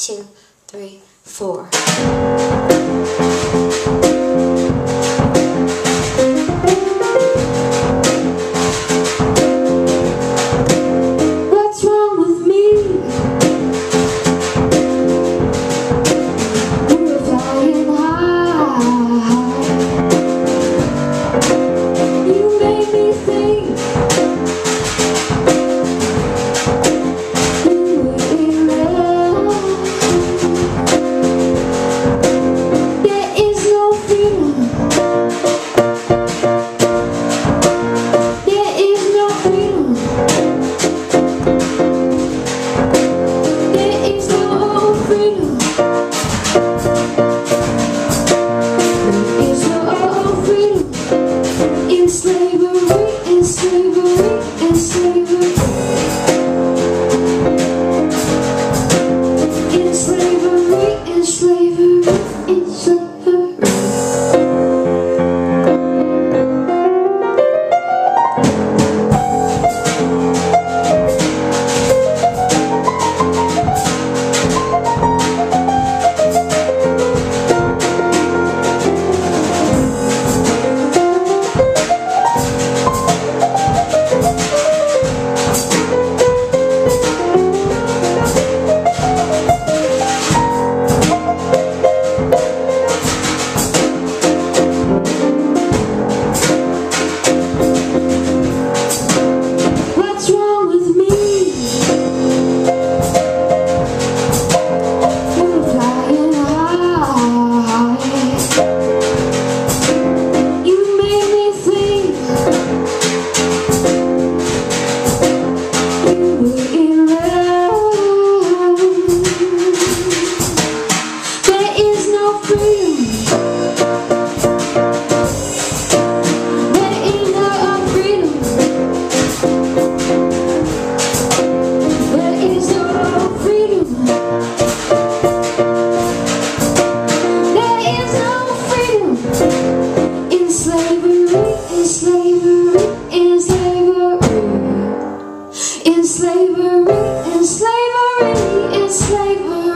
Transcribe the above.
two, three, four. In slavery, in slavery, in slavery, in slavery, in slavery, in slavery.